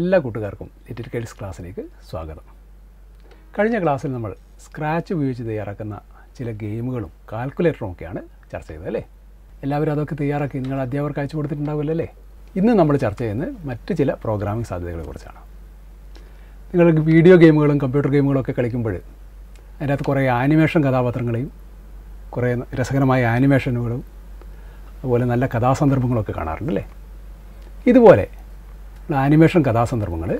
എല്ലാ കൂട്ടുകാർക്കും ലിറ്റിൽ കൈഡ്സ് ക്ലാസ്സിലേക്ക് സ്വാഗതം. കഴിഞ്ഞ ക്ലാസ്സിൽ നമ്മൾ സ്ക്രാച്ച് ഉപയോഗിച്ച് തയ്യാറാക്കുന്ന ചില ഗെയിമുകളും കാൽക്കുലേറ്ററും ഒക്കെയാണ് ചർച്ച ചെയ്തത് അല്ലേ? എല്ലാവരും അതൊക്കെ തയ്യാറാക്കി നിങ്ങൾ അധ്യാപകർക്ക് അയച്ചു കൊടുത്തിട്ടുണ്ടാവില്ല അല്ലേ? ഇന്ന് നമ്മൾ ചർച്ച ചെയ്യുന്നത് മറ്റ് ചില പ്രോഗ്രാമിംഗ് സാധ്യതകളെ കുറിച്ചാണ്. നിങ്ങൾക്ക് വീഡിയോ ഗെയിമുകളും കമ്പ്യൂട്ടർ ഗെയിമുകളും ഒക്കെ കളിക്കുമ്പോൾ അതിനകത്ത് കുറേ ആനിമേഷൻ കഥാപാത്രങ്ങളെയും കുറേ രസകരമായ ആനിമേഷനുകളും അതുപോലെ നല്ല കഥാസന്ദർഭങ്ങളൊക്കെ കാണാറുണ്ട് അല്ലേ? ഇതുപോലെ ആനിമേഷൻ കഥാസന്ദർഭങ്ങൾ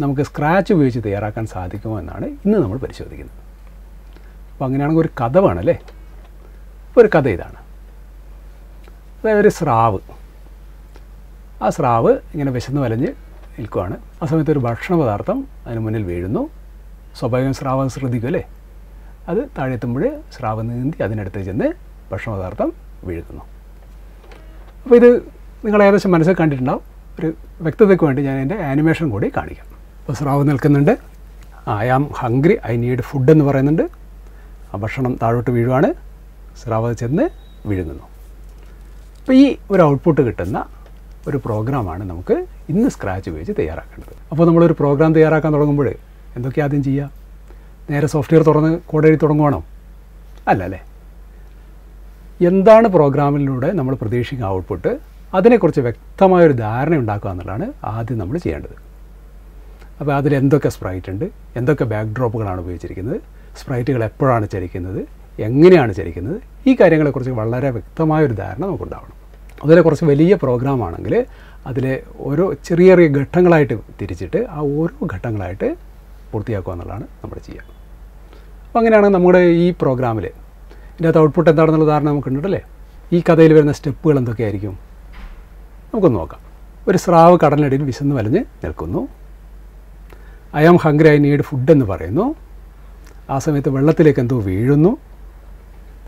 നമുക്ക് സ്ക്രാച്ച് ഉപയോഗിച്ച് തയ്യാറാക്കാൻ സാധിക്കുമോ എന്നാണ് ഇന്ന് നമ്മൾ പരിശോധിക്കുന്നത്. അപ്പോൾ അങ്ങനെയാണെങ്കിൽ ഒരു കഥ വേണമല്ലേ ഒരു കഥ ഇതാണ്. അതായത് ഒരു സ്രാവ്. ആ സ്രാവ് ഇങ്ങനെ വിശന്ന് വലഞ്ഞ് നിൽക്കുവാണ്. ആ സമയത്ത് ഒരു ഭക്ഷണ പദാർത്ഥം അതിന് മുന്നിൽ വീഴുന്നു. സ്വാഭാവികം സ്രാവ് അത് ശ്രദ്ധിക്കും അല്ലേ? അത് താഴെത്തുമ്പോൾ സ്രാവ് നീന്തി അതിനടുത്ത് ചെന്ന് ഭക്ഷണ പദാർത്ഥം വീഴുന്നു. അപ്പോൾ ഇത് നിങ്ങൾ ഏകദേശം മനസ്സിൽ കണ്ടിട്ടുണ്ടാവും. ഒരു വ്യക്തതയ്ക്ക് വേണ്ടി ഞാൻ എന്റെ ആനിമേഷൻ കൂടി കാണിക്കാം. അപ്പോൾ സ്രാവ് നിൽക്കുന്നുണ്ട്. I am hungry I need food എന്ന് പറയുന്നുണ്ട്. ആ ഭക്ഷണം താഴോട്ട് വീഴുവാണ്. സ്രാവ് ചെന്ന് വീഴുന്നു. അപ്പോൾ ഈ ഒരു ഔട്ട്പുട്ട് കിട്ടുന്ന ഒരു പ്രോഗ്രാമാണ് നമുക്ക് ഇന്ന് സ്ക്രാച്ച് ഉപയോഗിച്ച് തയ്യാറാക്കേണ്ടത്. അപ്പോൾ നമ്മളൊരു പ്രോഗ്രാം തയ്യാറാക്കാൻ തുടങ്ങുമ്പോൾ എന്തൊക്കെ ആദ്യം ചെയ്യുക നേരെ സോഫ്റ്റ്വെയർ തുറന്ന് കോഡ് എഴുതി തുടങ്ങുവാണോ? അല്ല അല്ലേ? എന്താണ് പ്രോഗ്രാമിലൂടെ നമ്മൾ പ്രതീക്ഷിക്കുന്ന ഔട്ട്പുട്ട് അതിനെക്കുറിച്ച് വ്യക്തമായൊരു ധാരണ ഉണ്ടാക്കുക എന്നുള്ളതാണ് ആദ്യം നമ്മൾ ചെയ്യേണ്ടത്. അപ്പോൾ അതിൽ എന്തൊക്കെ സ്പ്രൈറ്റ് ഉണ്ട് എന്തൊക്കെ ബാക്ക് ഡ്രോപ്പുകളാണ് ഉപയോഗിച്ചിരിക്കുന്നത് സ്പ്രൈറ്റുകൾ എപ്പോഴാണ് ചരിക്കുന്നത് എങ്ങനെയാണ് ചരിക്കുന്നത് ഈ കാര്യങ്ങളെക്കുറിച്ച് വളരെ വ്യക്തമായൊരു ധാരണ നമുക്കുണ്ടാവണം. അതിലെ കുറച്ച് വലിയ പ്രോഗ്രാം ആണെങ്കിൽ അതിലെ ഓരോ ചെറിയ ചെറിയ ഘട്ടങ്ങളായിട്ട് തിരിച്ചിട്ട് ആ ഓരോ ഘട്ടങ്ങളായിട്ട് പൂർത്തിയാക്കുക എന്നുള്ളതാണ് നമ്മൾ ചെയ്യുക. അപ്പോൾ അങ്ങനെയാണ് നമ്മുടെ ഈ പ്രോഗ്രാമിൽ ഇതിന്റെ അകത്ത് ഔട്ട്പുട്ട് എന്താണെന്നുള്ള ധാരണ നമുക്കുണ്ടല്ലേ ഈ കഥയിൽ വരുന്ന സ്റ്റെപ്പുകൾ എന്തൊക്കെയായിരിക്കും? നമുക്കൊന്ന് നോക്കാം. ഒരു സ്രാവ് കടലിനടിയിൽ വിശന്ന് വലഞ്ഞ് നിൽക്കുന്നു. I am hungry I need food എന്ന് പറയുന്നു. ആ സമയത്ത് വെള്ളത്തിലേക്ക് എന്തോ വീഴുന്നു.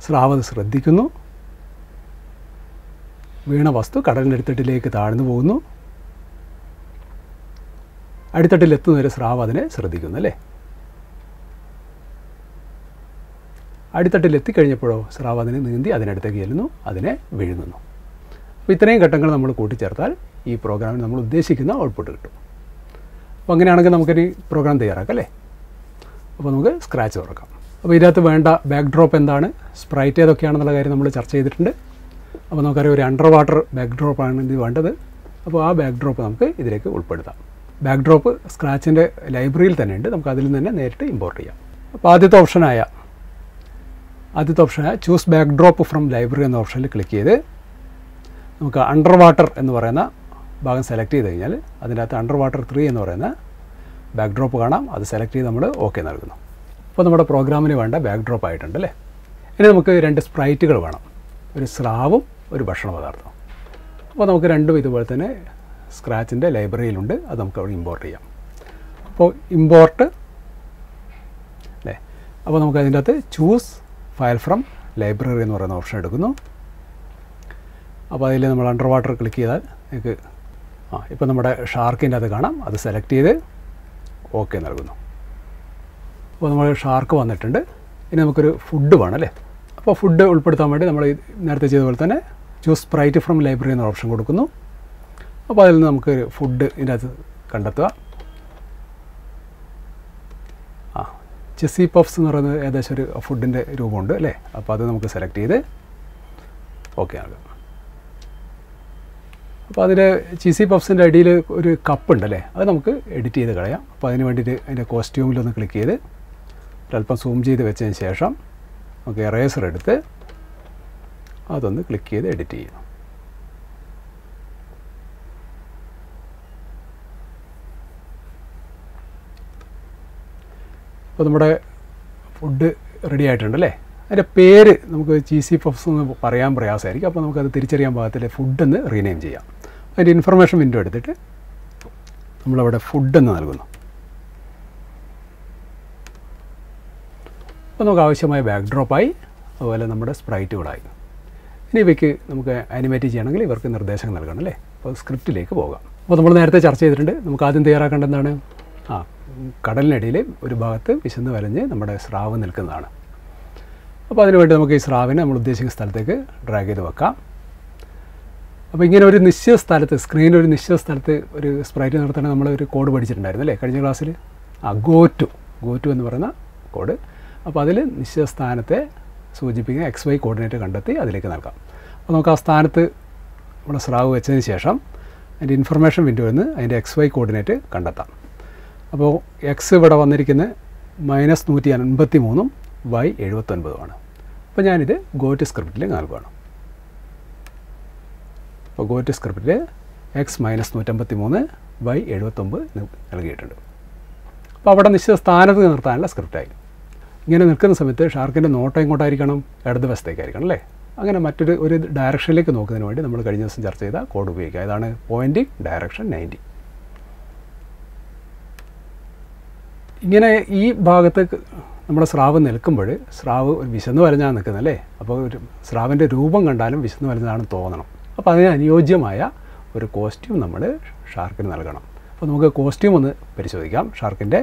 സ്രാവ് അത് ശ്രദ്ധിക്കുന്നു. വീണ വസ്തു കടലിന്റെ അടിത്തട്ടിലേക്ക് താഴ്ന്നു പോകുന്നു. അടിത്തട്ടിൽ എത്തുന്നവരെ സ്രാവ് അതിനെ ശ്രദ്ധിക്കുന്നു അല്ലേ? അടിത്തട്ടിൽ എത്തിക്കഴിഞ്ഞപ്പോഴോ സ്രാവ് അതിനെ നീന്തി അതിനടുത്തേക്ക് ചെല്ലുന്നു അതിനെ വിഴുങ്ങുന്നു അപ്പോൾ ഇത്രയും ഘട്ടങ്ങൾ നമ്മൾ കൂട്ടിച്ചേർത്താൽ ഈ പ്രോഗ്രാമിന് നമ്മൾ ഉദ്ദേശിക്കുന്ന ഔട്ട്പുട്ട് കിട്ടും. അപ്പോൾ അങ്ങനെയാണെങ്കിൽ നമുക്കൊരു പ്രോഗ്രാം തയ്യാറാക്കാം അല്ലേ അപ്പോൾ നമുക്ക് സ്ക്രാച്ച് തുറക്കാം. അപ്പോൾ ഇതിനകത്ത് വേണ്ട ബാക്ക് ഡ്രോപ്പ് എന്താണ്? സ്പ്രൈറ്റ് ഏതൊക്കെയാണെന്നുള്ള കാര്യം നമ്മൾ ചർച്ച ചെയ്തിട്ടുണ്ട്. അപ്പോൾ നമുക്കറിയാം ഒരു അണ്ടർ വാട്ടർ ബാക്ക് ഡ്രോപ്പാണ് ഇത് വേണ്ടത്. അപ്പോൾ ആ ബാക്ക് ഡ്രോപ്പ് നമുക്ക് ഇതിലേക്ക് ഉൾപ്പെടുത്താം. ബാക്ക് ഡ്രോപ്പ് സ്ക്രാച്ചിന്റെ ലൈബ്രറിയിൽ തന്നെ ഉണ്ട്. നമുക്ക് അതിൽ നിന്ന് തന്നെ നേരിട്ട് ഇമ്പോർട്ട് ചെയ്യാം. അപ്പോൾ ആദ്യത്തെ ഓപ്ഷനായ ആദ്യത്തെ ഓപ്ഷനായ choose backdrop from library എന്ന ഓപ്ഷനിൽ ക്ലിക്ക് ചെയ്ത് നമുക്ക് അണ്ടർ വാട്ടർ എന്ന് പറയുന്ന ഭാഗം സെലക്ട് ചെയ്ത് കഴിഞ്ഞാൽ അതിന്റെ അകത്ത് അണ്ടർ വാട്ടർ ത്രീ എന്ന് പറയുന്ന ബാക്ക് ഡ്രോപ്പ് കാണാം. അത് സെലക്ട് ചെയ്ത് നമ്മൾ ഓക്കെ നൽകുന്നു. അപ്പോൾ നമ്മുടെ പ്രോഗ്രാമിന് വേണ്ട ബാക്ക് ഡ്രോപ്പ് ആയിട്ടുണ്ട് അല്ലേ? ഇനി നമുക്ക് രണ്ട് സ്പ്രൈറ്റുകൾ വേണം. ഒരു സ്രാവും ഒരു ഭക്ഷണ പദാർത്ഥവും അപ്പോൾ നമുക്ക് രണ്ടും ഇതുപോലെ തന്നെ സ്ക്രാച്ചിന്റെ ലൈബ്രറിയിലുണ്ട് അത് നമുക്ക് അവിടെ ഇമ്പോർട്ട് ചെയ്യാം. അപ്പോൾ ഇമ്പോർട്ട് അല്ലേ? അപ്പോൾ നമുക്ക് അതിന്റെ അകത്ത് ചൂസ് ഫയൽ ഫ്രം ലൈബ്രറി എന്ന് പറയുന്ന ഓപ്ഷൻ എടുക്കുന്നു. അപ്പോൾ അതിൽ നമ്മൾ അണ്ടർ വാട്ടർ ക്ലിക്ക് ചെയ്താൽ നിങ്ങൾക്ക് ആ ഇപ്പോൾ നമ്മുടെ ഷാർക്കിന്റെ അത് കാണാം. അത് സെലക്ട് ചെയ്ത് ഓക്കെ നൽകുന്നു. അപ്പോൾ നമ്മൾ ഷാർക്ക് വന്നിട്ടുണ്ട്. ഇനി നമുക്കൊരു ഫുഡ് വേണം അല്ലേ? അപ്പോൾ ഫുഡ് ഉൾപ്പെടുത്താൻ വേണ്ടി നമ്മൾ നേരത്തെ ചെയ്ത പോലെ തന്നെ ചൂസ് പ്രൈറ്റ് ഫ്രം ലൈബ്രറി എന്ന ഓപ്ഷൻ കൊടുക്കുന്നു. അപ്പോൾ അതിൽ നിന്ന് നമുക്ക് ഫുഡ് ഇതിന്റെ അകത്ത് കണ്ടെത്തുക. ആ ചെസ്സി പഫ്സ് എന്ന് പറയുന്നത് ഏകദേശം ഒരു ഫുഡിന്റെ രൂപമുണ്ട് അല്ലേ? അപ്പോൾ അത് നമുക്ക് സെലക്ട് ചെയ്ത് ഓക്കെ ആകും അപ്പോൾ അതിൽ ചീസി പഫ്സിന്റെ അടിയിൽ ഒരു കപ്പ് ഉണ്ട് അല്ലേ അത് നമുക്ക് എഡിറ്റ് ചെയ്ത് കളയാം. അപ്പോൾ അതിന് വേണ്ടിയിട്ട് അതിന്റെ കോസ്റ്റ്യൂമിലൊന്ന് ക്ലിക്ക് ചെയ്ത് ഒരല്പം സൂം ചെയ്ത് വെച്ചതിന് ശേഷം നമുക്ക് എറേസർ എടുത്ത് അതൊന്ന് ക്ലിക്ക് ചെയ്ത് എഡിറ്റ് ചെയ്യുന്നു. അപ്പോൾ നമ്മുടെ ഫുഡ് റെഡി ആയിട്ടുണ്ടല്ലേ? അതിന്റെ പേര് നമുക്ക് ചീസി പഫ്സ് എന്ന് പറയാൻ പ്രയാസമായിരിക്കും. അപ്പോൾ നമുക്കത് തിരിച്ചറിയാൻ പാകത്തിൽ ഫുഡെന്ന് റീനെയിം ചെയ്യാം. അതിന്റെ ഇൻഫർമേഷൻ വിൻഡോ എടുത്തിട്ട് നമ്മളവിടെ ഫുഡ് എന്ന് നൽകുന്നു. അപ്പോൾ നമുക്ക് ആവശ്യമായ ബാക്ക്ഡ്രോപ്പായി അതുപോലെ നമ്മുടെ സ്പ്രൈറ്റുകളായി ഇനി ഇവയ്ക്ക് നമുക്ക് അനിമേറ്റ് ചെയ്യണമെങ്കിൽ ഇവർക്ക് നിർദ്ദേശങ്ങൾ നൽകണം അല്ലേ? അപ്പോൾ സ്ക്രിപ്റ്റിലേക്ക് പോകാം. അപ്പോൾ നമ്മൾ നേരത്തെ ചർച്ച ചെയ്തിട്ടുണ്ട് നമുക്ക് ആദ്യം തയ്യാറാക്കേണ്ടതാണ് എന്താണ്? ആ കടലിനടിയിൽ ഒരു ഭാഗത്ത് വിശന്ന് വലഞ്ഞ് നമ്മുടെ സ്രാവ് നിൽക്കുന്നതാണ്. അപ്പോൾ അതിനുവേണ്ടി നമുക്ക് ഈ സ്രാവിനെ നമ്മൾ ഉദ്ദേശിക്കുന്ന സ്ഥലത്തേക്ക് ഡ്രാഗ് ചെയ്ത് വെക്കാം. അപ്പോൾ ഇങ്ങനെ ഒരു നിശ്ചിത സ്ഥലത്ത് സ്ക്രീനിൽ ഒരു നിശ്ചിത സ്ഥലത്ത് ഒരു സ്പ്രൈറ്റ് നടത്തണ നമ്മൾ ഒരു കോഡ് പഠിച്ചിട്ടുണ്ടായിരുന്നു അല്ലേ കഴിഞ്ഞ ക്ലാസ്സിൽ ആ ഗോ ടു ഗോ ടു എന്ന് പറയുന്ന കോഡ് അപ്പോൾ അതിൽ നിശ്ചിത സ്ഥാനത്തെ സൂചിപ്പിക്കുന്ന എക്സ് വൈ കോർഡിനേറ്റ് കണ്ടെത്തി അതിലേക്ക് നൽകാം. അപ്പോൾ നമുക്ക് ആ സ്ഥാനത്ത് നമ്മുടെ സ്രാവ് വെച്ചതിന് ശേഷം അതിന്റെ ഇൻഫർമേഷൻ വിൻഡോയിൽ നിന്ന് അതിന്റെ എക്സ് വൈ കോർഡിനേറ്റ് കണ്ടെത്താം. അപ്പോൾ എക്സ് ഇവിടെ വന്നിരിക്കുന്ന മൈനസ് നൂറ്റി അൻപത്തി മൂന്നും വൈ എഴുപത്തൊൻപതുമാണ്. അപ്പോൾ ഞാനിത് ഗോറ്റ് സ്ക്രിപ്റ്റിൽ നൽകുകയാണ് അപ്പോൾ ഗോറ്റ് സ്ക്രിപ്റ്റിൽ എക്സ് മൈനസ് നൂറ്റമ്പത്തി മൂന്ന് വൈ എഴുപത്തൊമ്പത് നൽകിയിട്ടുണ്ട്. അപ്പോൾ അവിടെ നിശ്ചിത സ്ഥാനത്ത് നിർത്താനുള്ള സ്ക്രിപ്റ്റായി ഇങ്ങനെ നിൽക്കുന്ന സമയത്ത് ഷാർക്കിന്റെ നോട്ടം ഇങ്ങോട്ടായിരിക്കണം ഇടത് വശത്തേക്കായിരിക്കണം അല്ലേ? അങ്ങനെ മറ്റൊരു ഒരു ഡയറക്ഷനിലേക്ക് നോക്കുന്നതിന് വേണ്ടി നമ്മൾ കഴിഞ്ഞ ദിവസം ചർച്ച ചെയ്ത കോഡ് ഉപയോഗിക്കുക. ഇതാണ് പോയിന്റിംഗ് ഡയറക്ഷൻ നയന്റി ഇങ്ങനെ ഈ ഭാഗത്ത് നമ്മുടെ സ്രാവ് നിൽക്കുമ്പോൾ സ്രാവ് വിശന്ന് വരഞ്ഞാണ് നിൽക്കുന്നത് അല്ലേ? അപ്പോൾ ഒരു സ്രാവിന്റെ രൂപം കണ്ടാലും വിശന്ന് വരഞ്ഞതാണെന്ന് തോന്നണം. അപ്പോൾ അതിന് അനുയോജ്യമായ ഒരു കോസ്റ്റ്യൂം നമ്മൾ ഷാർക്കിന് നൽകണം. അപ്പോൾ നമുക്ക് കോസ്റ്റ്യൂം ഒന്ന് പരിശോധിക്കാം. ഷാർക്കിന്റെ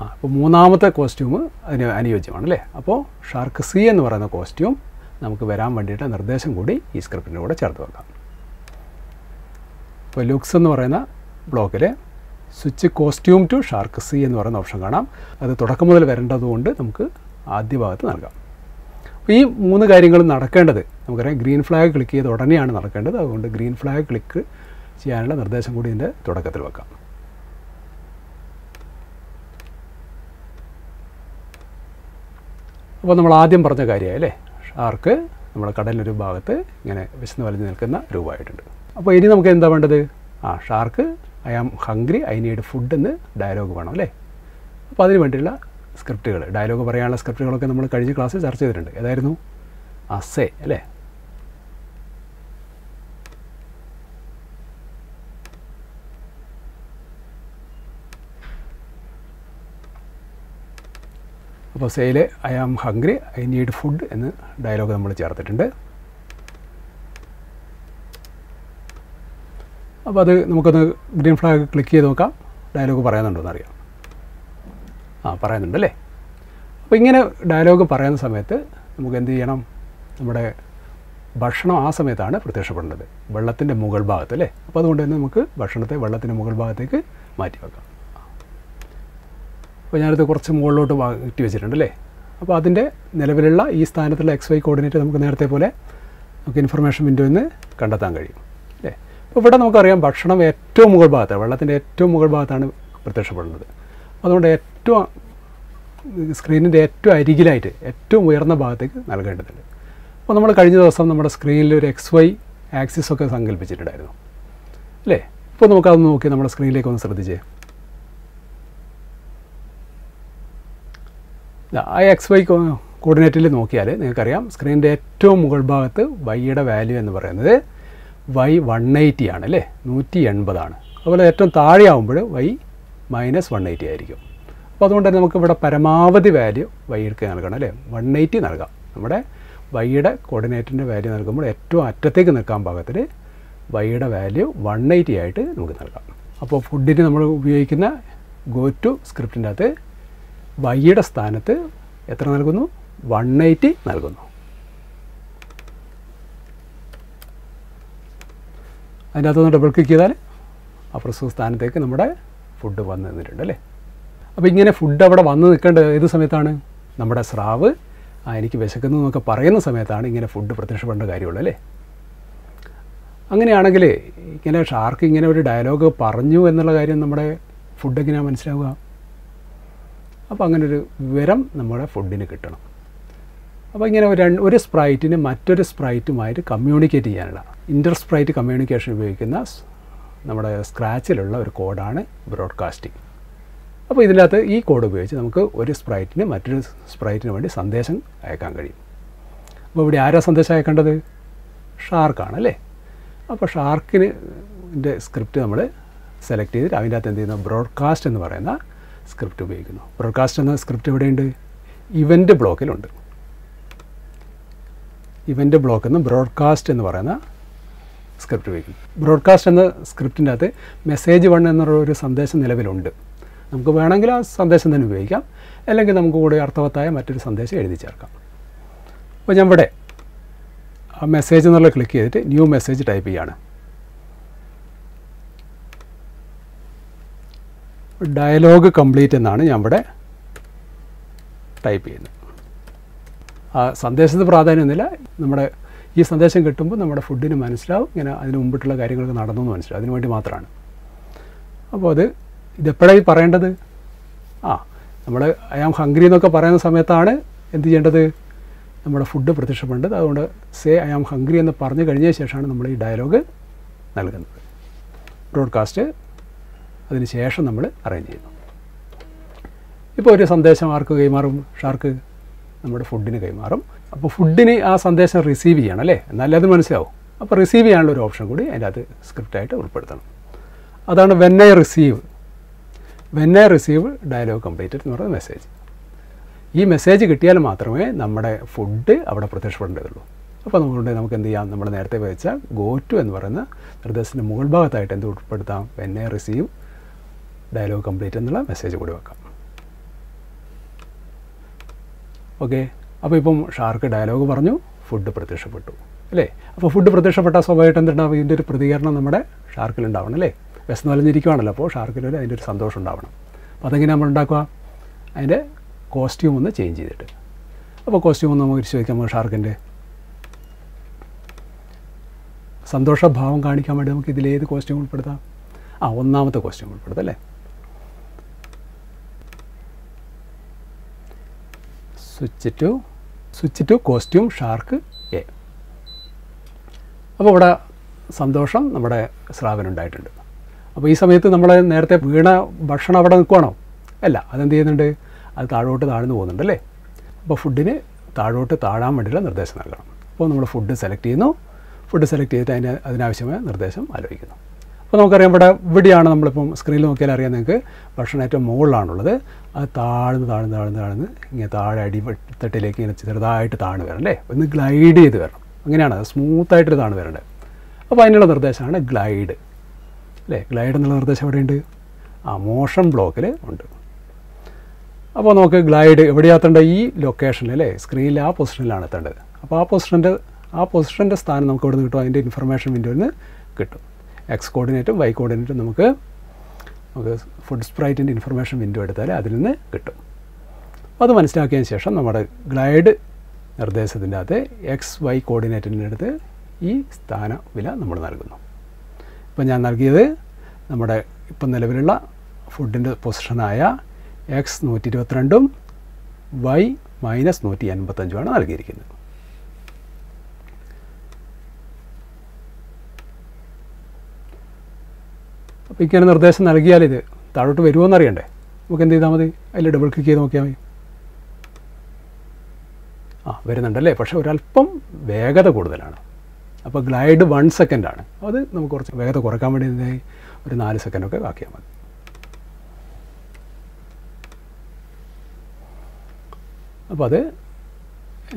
ആ അപ്പോൾ മൂന്നാമത്തെ കോസ്റ്റ്യൂം അതിന് അനുയോജ്യമാണ് അല്ലേ? അപ്പോൾ ഷാർക്ക് സി എന്ന് പറയുന്ന കോസ്റ്റ്യൂം നമുക്ക് വരാൻ വേണ്ടിയിട്ട് നിർദ്ദേശം കൂടി ഈ സ്ക്രിപ്റ്റിന്റെ കൂടെ ചേർത്ത് വെക്കാം. അപ്പോൾ ലുക്സ് എന്ന് പറയുന്ന ബ്ലോക്കിൽ switch costume to shark C എന്ന് പറയുന്ന ഓപ്ഷൻ കാണാം. അത് തുടക്കം മുതൽ വരേണ്ടതുകൊണ്ട് നമുക്ക് ആദ്യ ഭാഗത്ത് നൽകാം. അപ്പോൾ ഈ മൂന്ന് കാര്യങ്ങളും നടക്കേണ്ടത് നമുക്കറിയാം ഗ്രീൻ ഫ്ലാഗ് ക്ലിക്ക് ചെയ്ത് ഉടനെയാണ് നടക്കേണ്ടത്. അതുകൊണ്ട് ഗ്രീൻ ഫ്ലാഗ് ക്ലിക്ക് ചെയ്യാനുള്ള നിർദ്ദേശം കൂടി ഇതിന്റെ തുടക്കത്തിൽ വെക്കാം. അപ്പോൾ നമ്മൾ ആദ്യം പറഞ്ഞ കാര്യമായി അല്ലേ? ഷാർക്ക് നമ്മുടെ കടലിനൊരു ഭാഗത്ത് ഇങ്ങനെ വിശന്ന് വലഞ്ഞു നിൽക്കുന്ന രൂപമായിട്ടുണ്ട്. അപ്പോൾ ഇനി നമുക്ക് എന്താ വേണ്ടത്? ആ shark I am hungry I need food എന്ന് ഡയലോഗ് വേണം അല്ലേ? അപ്പോൾ അതിന് വേണ്ടിയുള്ള സ്ക്രിപ്റ്റുകൾ ഡയലോഗ് പറയാനുള്ള സ്ക്രിപ്റ്റുകളൊക്കെ നമ്മൾ കഴിഞ്ഞ ക്ലാസ്സിൽ ചർച്ച ചെയ്തിട്ടുണ്ട്. ഏതായിരുന്നു? അസേ അല്ലേ? അപ്പോൾ sale I am hungry I need food എന്ന് ഡയലോഗ് നമ്മൾ ചേർത്തിട്ടുണ്ട്. അപ്പോൾ അത് നമുക്കൊന്ന് ഗ്രീൻ ഫ്ലാഗ് ക്ലിക്ക് ചെയ്ത് നോക്കാം. ഡയലോഗ് പറയുന്നുണ്ടോ എന്നറിയാം ആ പറയുന്നുണ്ട് അല്ലേ അപ്പോൾ ഇങ്ങനെ ഡയലോഗ് പറയുന്ന സമയത്ത് നമുക്ക് എന്ത് ചെയ്യണം? നമ്മുടെ ഭക്ഷണം ആ സമയത്താണ് പ്രത്യക്ഷപ്പെടേണ്ടത് വെള്ളത്തിന്റെ മുകൾ ഭാഗത്ത് അല്ലേ അപ്പോൾ അതുകൊണ്ട് തന്നെ നമുക്ക് ഭക്ഷണത്തെ വെള്ളത്തിന്റെ മുകൾ ഭാഗത്തേക്ക് മാറ്റി വെക്കാം. അപ്പോൾ ഞാനത് കുറച്ച് മുകളിലോട്ട് മാറ്റി വെച്ചിട്ടുണ്ട് അല്ലേ അപ്പോൾ അതിന്റെ നിലവിലുള്ള ഈ സ്ഥാനത്തുള്ള എക്സ് വൈ കോർഡിനേറ്റ് നമുക്ക് നേരത്തെ പോലെ നമുക്ക് ഇൻഫർമേഷൻ വിൻഡോയിൽ നിന്ന് കണ്ടെത്താൻ കഴിയും. അപ്പോൾ ഇവിടെ നമുക്കറിയാം ഭക്ഷണം ഏറ്റവും മുകൾ ഭാഗത്താണ് വെള്ളത്തിന്റെ ഏറ്റവും മുകൾ ഭാഗത്താണ് പ്രത്യക്ഷപ്പെടുന്നത്. അതുകൊണ്ട് ഏറ്റവും സ്ക്രീനിന്റെ ഏറ്റവും അരികിലായിട്ട് ഏറ്റവും ഉയർന്ന ഭാഗത്തേക്ക് നൽകേണ്ടതുണ്ട്. അപ്പോൾ നമ്മൾ കഴിഞ്ഞ ദിവസം നമ്മുടെ സ്ക്രീനിൽ ഒരു എക്സ് വൈ ആക്സിസ് ഒക്കെ സങ്കല്പിച്ചിട്ടുണ്ടായിരുന്നു അല്ലേ? ഇപ്പോൾ നമുക്കതൊന്ന് നോക്കി നമ്മുടെ സ്ക്രീനിലേക്ക് ഒന്ന് ശ്രദ്ധിച്ചേ. ആ എക്സ് വൈ കോർഡിനേറ്റിൽ നോക്കിയാൽ നിങ്ങൾക്കറിയാം സ്ക്രീനിന്റെ ഏറ്റവും മുകൾ ഭാഗത്ത് വൈയുടെ വാല്യൂ എന്ന് പറയുന്നത് വൈ വൺ എയ്റ്റി ആണ് അല്ലേ? നൂറ്റി എൺപതാണ് അതുപോലെ ഏറ്റവും താഴെയാവുമ്പോൾ വൈ മൈനസ് വൺ എയ്റ്റി ആയിരിക്കും. അപ്പോൾ അതുകൊണ്ട് തന്നെ നമുക്ക് ഇവിടെ പരമാവധി വാല്യൂ വൈ എടുക്കുക നൽകണം അല്ലേ? വൺ എയ്റ്റി നൽകാം. നമ്മുടെ വൈയുടെ കോർഡിനേറ്റിന്റെ വാല്യൂ നൽകുമ്പോൾ ഏറ്റവും അറ്റത്തേക്ക് നിൽക്കാൻ പാകത്തിൽ വൈയുടെ വാല്യൂ വൺ എയ്റ്റി ആയിട്ട് നമുക്ക് നൽകാം. അപ്പോൾ ഫുഡിന് നമ്മൾ ഉപയോഗിക്കുന്ന ഗോ ടു സ്ക്രിപ്റ്റിന്റെ അകത്ത് വൈയുടെ സ്ഥാനത്ത് എത്ര നൽകുന്നു? വൺ എയ്റ്റി നൽകുന്നു. അതിന്റെ അകത്തുനിന്ന് ഡബിൾ ക്ലിക്ക് ചെയ്താൽ ആ പ്രസ്തുത സ്ഥാനത്തേക്ക് നമ്മുടെ ഫുഡ് വന്ന് നിന്നിട്ടുണ്ട് അല്ലേ? അപ്പോൾ ഇങ്ങനെ ഫുഡ് അവിടെ വന്ന് നിൽക്കേണ്ടത് ഏത് സമയത്താണ്? നമ്മുടെ സ്രാവ് ആ എനിക്ക് വിശക്കുന്നു എന്നൊക്കെ പറയുന്ന സമയത്താണ് ഇങ്ങനെ ഫുഡ് പ്രത്യക്ഷപ്പെടേണ്ട കാര്യമുള്ളൂ അല്ലേ? അങ്ങനെയാണെങ്കിൽ ഇങ്ങനെ ഷാർക്ക് ഇങ്ങനെ ഒരു ഡയലോഗ് പറഞ്ഞു എന്നുള്ള കാര്യം നമ്മുടെ ഫുഡ് എങ്ങനെയാണ് മനസ്സിലാവുക? അപ്പോൾ അങ്ങനെ ഒരു വിവരം നമ്മുടെ ഫുഡിന് കിട്ടണം. അപ്പോൾ ഇങ്ങനെ ഒരു ഒരു സ്പ്രൈറ്റിന് മറ്റൊരു സ്പ്രൈറ്റുമായിട്ട് കമ്മ്യൂണിക്കേറ്റ് ചെയ്യാനുള്ള ഇന്റർ സ്പ്രൈറ്റ് കമ്മ്യൂണിക്കേഷൻ ഉപയോഗിക്കുന്ന നമ്മുടെ സ്ക്രാച്ചിലുള്ള ഒരു കോഡാണ് ബ്രോഡ്കാസ്റ്റിംഗ്. അപ്പോൾ ഇതിനകത്ത് ഈ കോഡ് ഉപയോഗിച്ച് നമുക്ക് ഒരു സ്പ്രൈറ്റിന് മറ്റൊരു സ്പ്രൈറ്റിന് വേണ്ടി സന്ദേശം അയക്കാൻ കഴിയും. അപ്പോൾ ഇവിടെ ആരാ സന്ദേശം അയക്കേണ്ടത്? ഷാർക്കാണ് അല്ലേ? അപ്പോൾ ഷാർക്കിന് സ്ക്രിപ്റ്റ് നമ്മൾ സെലക്ട് ചെയ്തിട്ട് അതിന്റെ അകത്ത് എന്ത് ചെയ്യുന്നു? ബ്രോഡ്കാസ്റ്റ് എന്ന് പറയുന്ന സ്ക്രിപ്റ്റ് ഉപയോഗിക്കുന്നു. ബ്രോഡ്കാസ്റ്റ് എന്ന സ്ക്രിപ്റ്റ് എവിടെയുണ്ട്? ഇവന്റ് ബ്ലോക്കിലുണ്ട്. ഇവന്റ് ബ്ലോക്ക് എന്ന് ബ്രോഡ്കാസ്റ്റ് എന്ന് പറയുന്ന സ്ക്രിപ്റ്റ് വയ്ക്കും ബ്രോഡ്കാസ്റ്റ് എന്ന സ്ക്രിപ്റ്റിന്റെ അകത്ത് മെസ്സേജ് വൺ എന്നുള്ള ഒരു സന്ദേശം നിലവിലുണ്ട്. നമുക്ക് വേണമെങ്കിൽ ആ സന്ദേശം തന്നെ ഉപയോഗിക്കാം. അല്ലെങ്കിൽ നമുക്ക് കൂടെ അർത്ഥവത്തായ മറ്റൊരു സന്ദേശം എഴുതി ചേർക്കാം. അപ്പോൾ ഞാൻ ഇവിടെ ആ മെസ്സേജ് എന്നുള്ള ക്ലിക്ക് ചെയ്തിട്ട് ന്യൂ മെസ്സേജ് ടൈപ്പ് ചെയ്യാണ്. ഡയലോഗ് കംപ്ലീറ്റ് എന്നാണ് ഞാൻ ഇവിടെ ടൈപ്പ് ചെയ്യുന്നത്. ആ സന്ദേശത്തിന് പ്രാധാന്യമൊന്നുമില്ല നമ്മുടെ ഈ സന്ദേശം കിട്ടുമ്പോൾ നമ്മുടെ ഫുഡിന് മനസ്സിലാവും. ഇങ്ങനെ അതിന് മുമ്പിട്ടുള്ള കാര്യങ്ങളൊക്കെ നടന്നു എന്ന് മനസ്സിലാവും. അതിനുവേണ്ടി മാത്രമാണ്. അപ്പോൾ അത് ഇതെപ്പോഴായി പറയേണ്ടത്? ആ നമ്മൾ ഐ ആം ഹംഗ്രി എന്നൊക്കെ പറയുന്ന സമയത്താണ് എന്ത് ചെയ്യേണ്ടത്? നമ്മുടെ ഫുഡ് പ്രത്യക്ഷപ്പെടേണ്ടത്. അതുകൊണ്ട് സേ ഐ ആം ഹംഗ്രി എന്ന് പറഞ്ഞു കഴിഞ്ഞ ശേഷമാണ് നമ്മൾ ഈ ഡയലോഗ് നൽകുന്നത്. ബ്രോഡ്കാസ്റ്റ് അതിന് ശേഷം നമ്മൾ അറേഞ്ച് ചെയ്യുന്നു. ഇപ്പോൾ ഒരു സന്ദേശം ആർക്ക് കൈമാറും? ഷാർക്ക് നമ്മുടെ ഫുഡിന് കൈമാറും. അപ്പോൾ ഫുഡിന് ആ സന്ദേശം റിസീവ് ചെയ്യണം അല്ലേ? എന്നാലേ അത് മനസ്സിലാവും. അപ്പോൾ റിസീവ് ചെയ്യാനുള്ള ഒരു ഓപ്ഷൻ കൂടി അതിന്റെ അത് സ്ക്രിപ്റ്റായിട്ട് ഉൾപ്പെടുത്തണം. അതാണ് when I receive when I receive dialogue completed എന്ന് പറയുന്ന മെസ്സേജ് ഈ മെസ്സേജ് കിട്ടിയാൽ മാത്രമേ നമ്മുടെ ഫുഡ് അവിടെ പ്രത്യക്ഷപ്പെടേണ്ടതുള്ളൂ. അപ്പോൾ നമ്മളുടെ നമുക്ക് എന്ത് ചെയ്യാം? നമ്മൾ നേരത്തെ വെച്ച ഗോ ടു എന്ന് പറയുന്ന നിർദ്ദേശത്തിന്റെ മുകൾ ഭാഗത്തായിട്ട് എന്ത് ഉൾപ്പെടുത്താം? When I receive dialogue complete എന്നുള്ള മെസ്സേജ് കൂടി വെക്കാം. ഓക്കെ അപ്പോൾ ഇപ്പം ഷാർക്ക് ഡയലോഗ് പറഞ്ഞു ഫുഡ് പ്രത്യക്ഷപ്പെട്ടു അല്ലേ? അപ്പോൾ ഫുഡ് പ്രത്യക്ഷപ്പെട്ട സ്വാഭാവികമായിട്ട് എന്തുണ്ടാവും? ഇതിന്റെ ഒരു പ്രതികരണം നമ്മുടെ ഷാർക്കിൽ ഉണ്ടാവണം അല്ലേ? വിശന്ന് വലഞ്ഞിരിക്കുവാണല്ലോ അപ്പോൾ ഷാർക്കിൽ ഒരു അതിന്റെ ഒരു സന്തോഷം ഉണ്ടാവണം. അപ്പോൾ അതെങ്ങനെ നമ്മൾ ഉണ്ടാക്കുക? അതിന്റെ കോസ്റ്റ്യൂം ഒന്ന് ചേഞ്ച് ചെയ്തിട്ട്. അപ്പോൾ കോസ്റ്റ്യൂം ഒന്ന് നമുക്ക് ചോദിക്കാം നമുക്ക് ഷാർക്കിന്റെ സന്തോഷഭാവം കാണിക്കാൻ വേണ്ടി നമുക്ക് ഇതിലേത് കോസ്റ്റ്യൂം ഉൾപ്പെടുത്താം? ആ ഒന്നാമത്തെ കോസ്റ്റ്യൂം ഉൾപ്പെടുത്താം അല്ലേ? Switch to switch to costume shark. A അപ്പോൾ ഇവിടെ സന്തോഷം നമ്മുടെ സ്രാവിനുണ്ടായിട്ടുണ്ട് അപ്പോൾ ഈ സമയത്ത് നമ്മൾ നേരത്തെ വീണ ഭക്ഷണം അവിടെ നിൽക്കുവാണോ അല്ല അതെന്ത് ചെയ്യുന്നുണ്ട്? അത് താഴോട്ട് താഴ്ന്നു പോകുന്നുണ്ട് അല്ലേ? അപ്പോൾ ഫുഡിന് താഴോട്ട് താഴാൻ വേണ്ടിയുള്ള നിർദ്ദേശം നൽകണം. അപ്പോൾ നമ്മൾ ഫുഡ് സെലക്ട് ചെയ്യുന്നു. ഫുഡ് സെലക്ട് ചെയ്തിട്ട് അതിന് അതിനാവശ്യമായ നിർദ്ദേശം ആലോചിക്കുന്നു. അപ്പോൾ നമുക്കറിയാം ഇവിടെ ഇവിടെയാണ് നമ്മളിപ്പം സ്ക്രീനിൽ നോക്കിയാൽ അറിയാം നിങ്ങൾക്ക്. ഭക്ഷണം ഏറ്റവും മുകളിലാണുള്ളത്. അത് താഴ്ന്ന് താഴ്ന്ന് താഴ്ന്ന് താഴ്ന്ന് ഇങ്ങനെ താഴെ അടിത്തട്ടിലേക്ക് ഇങ്ങനെ ചെറുതായിട്ട് താണു വരണം അല്ലേ? ഒന്ന് ഗ്ലൈഡ് ചെയ്ത് വരണം. അങ്ങനെയാണ്. അത് സ്മൂത്തായിട്ട് താഴ്ന്ന് വരേണ്ടത്. അപ്പോൾ അതിനുള്ള നിർദ്ദേശമാണ് ഗ്ലൈഡ് അല്ലേ? ഗ്ലൈഡ് എന്നുള്ള നിർദ്ദേശം എവിടെയുണ്ട്? ആ മോഷൻ ബ്ലോക്കിൽ ഉണ്ട്. അപ്പോൾ നമുക്ക് ഗ്ലൈഡ് എവിടെയാത്തേണ്ട ഈ ലൊക്കേഷനിൽ അല്ലേ? സ്ക്രീനിൽ ആ പൊസിഷനിലാണ് എത്തേണ്ടത്. അപ്പോൾ ആ പൊസിഷന്റെ ആ പൊസിഷന്റെ സ്ഥാനം നമുക്ക് ഇവിടെ നിന്ന് കിട്ടും? അതിന്റെ ഇൻഫർമേഷൻ വിൻഡോയിൽ നിന്ന് കിട്ടും. എക്സ് കോർഡിനേറ്റും വൈ കോർഡിനേറ്റും നമുക്ക് നമുക്ക് ഫുഡ് സ്പ്രൈറ്റിന്റെ ഇൻഫർമേഷൻ വിൻഡോ എടുത്താൽ അതിൽ നിന്ന് കിട്ടും. അത് മനസ്സിലാക്കിയതിന് ശേഷം നമ്മുടെ ഗ്ലൈഡ് നിർദ്ദേശത്തിന്റെ അകത്ത് എക്സ് വൈ കോർഡിനേറ്റിന്റെ അടുത്ത് ഈ സ്ഥാന വില നമ്മൾ നൽകുന്നു. ഇപ്പം ഞാൻ നൽകിയത് നമ്മുടെ ഇപ്പം നിലവിലുള്ള ഫുഡിന്റെ പൊസിഷനായ എക്സ് നൂറ്റി ഇരുപത്തിരണ്ടും വൈ മൈനസ് നൂറ്റി എൺപത്തഞ്ചുമാണ് നൽകിയിരിക്കുന്നത്. അപ്പോൾ ഇങ്ങനെ നിർദ്ദേശം നൽകിയാൽ ഇത് താഴോട്ട് വരുമോ എന്നറിയണ്ടേ നമുക്ക് എന്ത് ചെയ്താൽ മതി? അതിൽ ഡബിൾ ക്ലിക്ക് ചെയ്ത് നോക്കിയാൽ മതി. ആ വരുന്നുണ്ടല്ലേ? പക്ഷേ ഒരല്പം വേഗത കൂടുതലാണ്. അപ്പോൾ ഗ്ലൈഡ് വൺ സെക്കൻഡാണ് അത് നമുക്ക് കുറച്ച് വേഗത കുറയ്ക്കാൻ വേണ്ടി ഒരു നാല് സെക്കൻഡൊക്കെ ആക്കിയാൽ മതി. അപ്പോൾ അത്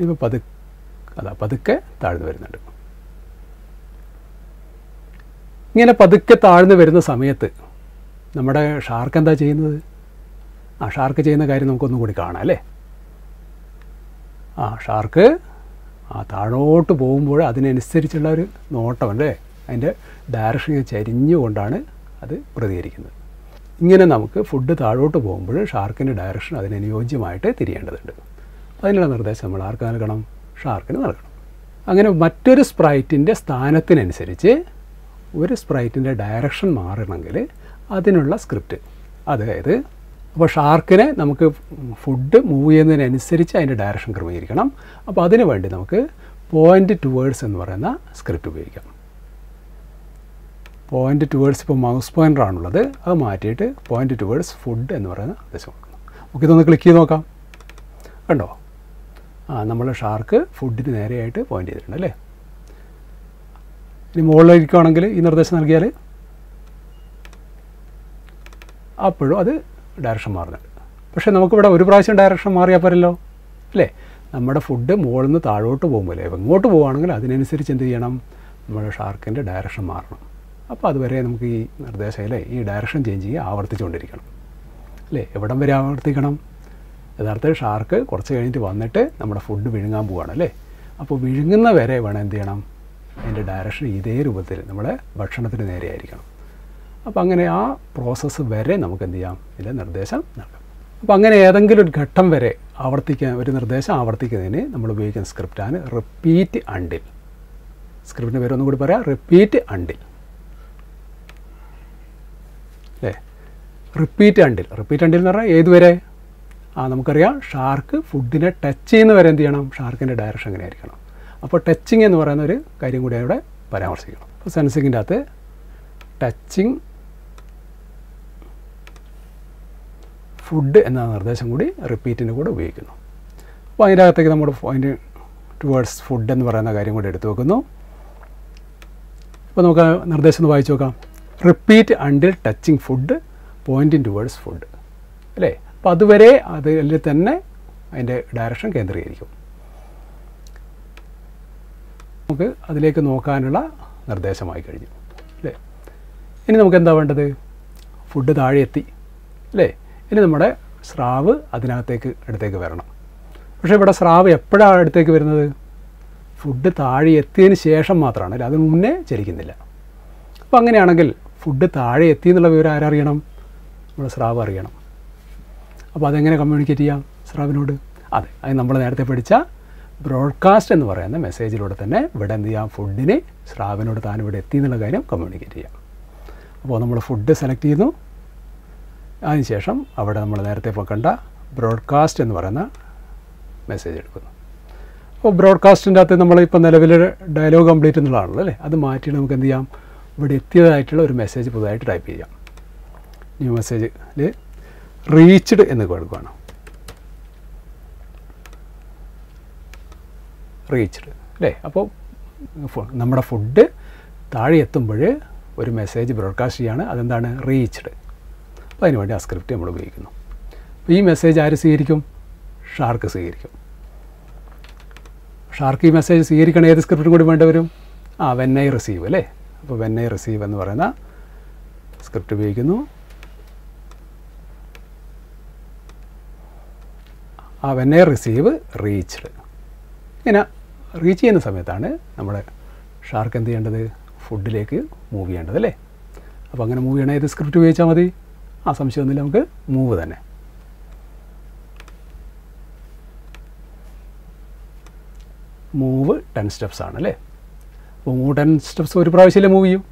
ഇപ്പോൾ പതുക്കെ അതാ പതുക്കെ താഴ്ന്നു വരുന്നുണ്ട്. ഇങ്ങനെ പതുക്കെ താഴ്ന്നു വരുന്ന സമയത്ത് നമ്മുടെ ഷാർക്ക് എന്താ ചെയ്യുന്നത്? ആ ഷാർക്ക് ചെയ്യുന്ന കാര്യം നമുക്കൊന്നും കൂടി കാണാം അല്ലേ? ആ ഷാർക്ക് ആ താഴോട്ട് പോകുമ്പോൾ അതിനനുസരിച്ചുള്ള ഒരു നോട്ടം അല്ലേ? അതിന്റെ ഡയറക്ഷൻ ചരിഞ്ഞുകൊണ്ടാണ് അത് പ്രതികരിക്കുന്നത്. ഇങ്ങനെ നമുക്ക് ഫുഡ് താഴോട്ട് പോകുമ്പോൾ ഷാർക്കിന്റെ ഡയറക്ഷൻ അതിനനുയോജ്യമായിട്ട് തിരിയേണ്ടതുണ്ട്. അതിനുള്ള നിർദ്ദേശം നമ്മൾ ആർക്ക് നൽകണം? ഷാർക്കിന് നൽകണം. അങ്ങനെ മറ്റൊരു സ്പ്രൈറ്റിന്റെ സ്ഥാനത്തിനനുസരിച്ച് ഒരു സ്പ്രൈറ്റിന്റെ ഡയറക്ഷൻ മാറണമെങ്കിൽ അതിനുള്ള സ്ക്രിപ്റ്റ് അതായത് അപ്പോൾ ഷാർക്കിനെ നമുക്ക് ഫുഡ് മൂവ് ചെയ്യുന്നതിനനുസരിച്ച് അതിന്റെ ഡയറക്ഷൻ ക്രമീകരിക്കണം. അപ്പോൾ അതിന് വേണ്ടി നമുക്ക് പോയിന്റ് ടുവേഡ്സ് എന്ന് പറയുന്ന സ്ക്രിപ്റ്റ് ഉപയോഗിക്കാം. പോയിന്റ് ടുവേഡ്സ് ഇപ്പോൾ മൗസ് പോയിന്റർ ആണുള്ളത്. അത് മാറ്റിയിട്ട് പോയിന്റ് ടുവേഡ്സ് ഫുഡ് എന്ന് പറയുന്ന ഉദ്ദേശം കൊടുക്കണം നമുക്ക് ഇതൊന്ന് ക്ലിക്ക് ചെയ്ത് നോക്കാം. കണ്ടോ? ആ നമ്മൾ ഷാർക്ക് ഫുഡിന് നേരെയായിട്ട് പോയിന്റ് ചെയ്തിട്ടുണ്ട് അല്ലേ? ഇനി മുകളിലിരിക്കുകയാണെങ്കിൽ ഈ നിർദ്ദേശം നൽകിയാൽ അപ്പോഴും അത് ഡയറക്ഷൻ മാറുന്നുണ്ട് പക്ഷേ നമുക്കിവിടെ ഒരു പ്രാവശ്യം ഡയറക്ഷൻ മാറിയാൽ പോരല്ലോ അല്ലേ? നമ്മുടെ ഫുഡ് മുകളിൽ നിന്ന് താഴോട്ട് പോകുമ്പോൾ എങ്ങോട്ട് പോവുകയാണെങ്കിൽ അതിനനുസരിച്ച് എന്ത് ചെയ്യണം? നമ്മുടെ ഷാർക്കിന്റെ ഡയറക്ഷൻ മാറണം. അപ്പോൾ അതുവരെ നമുക്ക് ഈ നിർദ്ദേശയിലെ ഈ ഡയറക്ഷൻ ചേഞ്ച് ചെയ്യുക ആവർത്തിച്ചുകൊണ്ടിരിക്കണം അല്ലേ? എവിടം വരെ ആവർത്തിക്കണം? യഥാർത്ഥത്തിൽ ഷാർക്ക് കുറച്ച് കഴിഞ്ഞിട്ട് വന്നിട്ട് നമ്മുടെ ഫുഡ് വിഴുങ്ങാൻ പോവുകയാണ് അല്ലേ? അപ്പോൾ വിഴുങ്ങുന്ന വരെ വേണം എന്ത് ചെയ്യണം? അതിന്റെ ഡയറക്ഷൻ ഇതേ രൂപത്തിൽ നമ്മുടെ ഭക്ഷണത്തിന് നേരെ ആയിരിക്കണം. അപ്പോൾ അങ്ങനെ ആ പ്രോസസ്സ് വരെ നമുക്ക് എന്ത് ചെയ്യാം? ഇതിന്റെ നിർദ്ദേശം നൽകാം. അപ്പോൾ അങ്ങനെ ഏതെങ്കിലും ഒരു ഘട്ടം വരെ ആവർത്തിക്കാൻ ഒരു നിർദ്ദേശം ആവർത്തിക്കുന്നതിന് നമ്മൾ ഉപയോഗിക്കുന്ന സ്ക്രിപ്റ്റാണ് റിപ്പീറ്റ് അണ്ടിൽ സ്ക്രിപ്റ്റിന്റെ പേര് ഒന്നും കൂടി പറയാം റിപ്പീറ്റ് അണ്ടിൽ അല്ലേ? റിപ്പീറ്റ് അണ്ടിൽ റിപ്പീറ്റ് അണ്ടിൽ എന്ന് പറഞ്ഞാൽ ഏതുവരെ ആ നമുക്കറിയാം ഷാർക്ക് ഫുഡിനെ ടച്ച് ചെയ്യുന്ന വരെ എന്ത് ചെയ്യണം? ഷാർക്കിന്റെ ഡയറക്ഷൻ എങ്ങനെ ആയിരിക്കണം. അപ്പോൾ ടച്ചിങ് എന്ന് പറയുന്ന ഒരു കാര്യം കൂടി അവിടെ പരാമർശിക്കണം. അപ്പോൾ സെൻസിങ്ങിന്റെ അകത്ത് ടച്ചിങ് ഫുഡ് എന്ന നിർദ്ദേശം കൂടി റിപ്പീറ്റിന്റെ കൂടെ ഉപയോഗിക്കുന്നു. അപ്പോൾ അതിന്റെ അകത്തേക്ക് നമ്മൾ പോയിന്റ് ടുവേർഡ്സ് ഫുഡ് എന്ന് പറയുന്ന കാര്യം കൂടി എടുത്തു വെക്കുന്നു. അപ്പോൾ നമുക്ക് നിർദ്ദേശം ഒന്ന് വായിച്ചു നോക്കാം. Repeat until touching food pointing towards food അല്ലേ? അപ്പോൾ അതുവരെ അതിൽ തന്നെ അതിന്റെ ഡയറക്ഷൻ കേന്ദ്രീകരിക്കും. നമുക്ക് അതിലേക്ക് നോക്കാനുള്ള നിർദ്ദേശമായി കഴിഞ്ഞു അല്ലേ? ഇനി നമുക്ക് എന്താ വേണ്ടത്? ഫുഡ് താഴെ എത്തി അല്ലേ? ഇനി നമ്മുടെ സ്രാവ് അതിനകത്തേക്ക് അടുത്തേക്ക് വരണം. പക്ഷേ ഇവിടെ സ്രാവ് എപ്പോഴാണ് അടുത്തേക്ക് വരുന്നത്? ഫുഡ് താഴെ എത്തിയതിന് ശേഷം മാത്രമാണ് അല്ലേ? അതിന് മുന്നേ ചലിക്കുന്നില്ല. അപ്പോൾ അങ്ങനെയാണെങ്കിൽ ഫുഡ് താഴെ എത്തി എന്നുള്ള വിവരം ആരറിയണം? നമ്മുടെ സ്രാവ് അറിയണം. അപ്പോൾ അതെങ്ങനെ കമ്മ്യൂണിക്കേറ്റ് ചെയ്യാം സ്രാവിനോട്? അതെ അത് നമ്മൾ നേരത്തെ പഠിച്ച ബ്രോഡ്കാസ്റ്റ് എന്ന് പറയുന്ന മെസ്സേജിലൂടെ തന്നെ ഇവിടെ എന്ത് ചെയ്യാം ഫുഡിന് സ്രാവിനോട് താൻ ഇവിടെ എത്തി എന്നുള്ള കാര്യം കമ്മ്യൂണിക്കേറ്റ് ചെയ്യാം. അപ്പോൾ നമ്മൾ ഫുഡ് സെലക്ട് ചെയ്യുന്നു. അതിനുശേഷം അവിടെ നമ്മൾ നേരത്തെ കണ്ട ബ്രോഡ്കാസ്റ്റ് എന്ന് പറയുന്ന മെസ്സേജ് എടുക്കുന്നു. അപ്പോൾ ബ്രോഡ്കാസ്റ്റിന്റെ അകത്ത് നമ്മളിപ്പോൾ നിലവിൽ ഡയലോഗ് കംപ്ലീറ്റ് എന്നുള്ളതാണല്ലോ അല്ലേ? അത് മാറ്റി നമുക്ക് എന്ത് ചെയ്യാം? ഇവിടെ എത്തിയതായിട്ടുള്ള ഒരു മെസ്സേജ് പുതുതായിട്ട് ടൈപ്പ് ചെയ്യാം. ന്യൂ മെസ്സേജിൽ റീച്ച്ഡ് എന്ന് കൊടുക്കുകയാണ് റീച്ച്ഡ് അല്ലേ? അപ്പോൾ നമ്മുടെ ഫുഡ് താഴെ എത്തുമ്പോൾ ഒരു മെസ്സേജ് ബ്രോഡ്കാസ്റ്റ് ചെയ്യാണ്. അതെന്താണ്? റീച്ച്ഡ്. അപ്പോൾ അതിനുവേണ്ടി ആ സ്ക്രിപ്റ്റ് നമ്മൾ ഉപയോഗിക്കുന്നു. അപ്പോൾ ഈ മെസ്സേജ് ആര് സ്വീകരിക്കും? ഷാർക്ക് സ്വീകരിക്കും. ഷാർക്ക് ഈ മെസ്സേജ് സ്വീകരിക്കണം ഏത് സ്ക്രിപ്റ്റും കൂടി വേണ്ടി വരും? ആ വെൻ ഐ റിസീവ് അല്ലേ? അപ്പോൾ വെൻ ഐ റിസീവ് എന്ന് പറയുന്ന സ്ക്രിപ്റ്റ് ഉപയോഗിക്കുന്നു. ആ വെൻ ഐ റിസീവ് റീച്ച്ഡ്. ഇങ്ങനെ റീച്ച് ചെയ്യുന്ന സമയത്താണ് നമ്മുടെ ഷാർക്ക് എന്ത് ചെയ്യേണ്ടത്? ഫുഡിലേക്ക് മൂവ് ചെയ്യേണ്ടത് അല്ലേ? അപ്പോൾ അങ്ങനെ മൂവ് ചെയ്യണ ഏത് സ്ക്രിപ്റ്റ് ഉപയോഗിച്ചാൽ മതി. ആ സംശയമൊന്നുമില്ല നമുക്ക് മൂവ് തന്നെ. മൂവ് ടെൻ സ്റ്റെപ്സ് ആണ് അല്ലേ? അപ്പോൾ മൂവ് ടെൻ സ്റ്റെപ്സ് ഒരു പ്രാവശ്യമല്ലേ മൂവ് ചെയ്യും?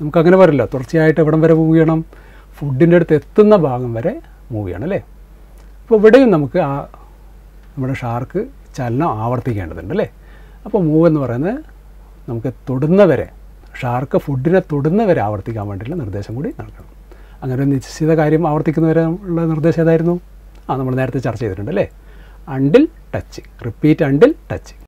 നമുക്കങ്ങനെ പറയില്ല തുടർച്ചയായിട്ട് എവിടം വരെ മൂവ് ചെയ്യണം? ഫുഡിന്റെ അടുത്ത് എത്തുന്ന ഭാഗം വരെ മൂവ് ചെയ്യണം അല്ലേ? അപ്പോൾ ഇവിടെയും നമുക്ക് ആ നമ്മുടെ ഷാർക്ക് ചലനം ആവർത്തിക്കേണ്ടതുണ്ട് അല്ലേ? അപ്പോൾ മൂവ് എന്ന് പറയുന്നത് നമുക്ക് തൊടുന്നവരെ ഷാർക്ക് ഫുഡിനെ തൊടുന്നവരെ ആവർത്തിക്കാൻ വേണ്ടിയിട്ടുള്ള നിർദ്ദേശം കൂടി നൽകണം. അങ്ങനെ ഒരു നിശ്ചിത കാര്യം ആവർത്തിക്കുന്നവരെ ഉള്ള നിർദ്ദേശം ഏതായിരുന്നു? ആ നമ്മൾ നേരത്തെ ചർച്ച ചെയ്തിട്ടുണ്ട് അല്ലേ? Until touch repeat until touch